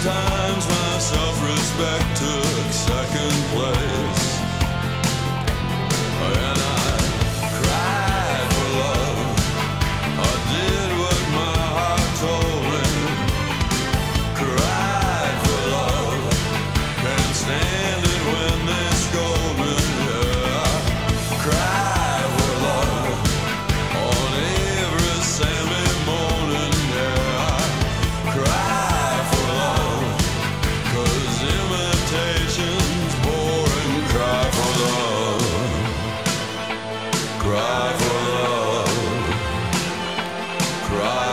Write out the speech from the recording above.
Sometimes my self-respect cry.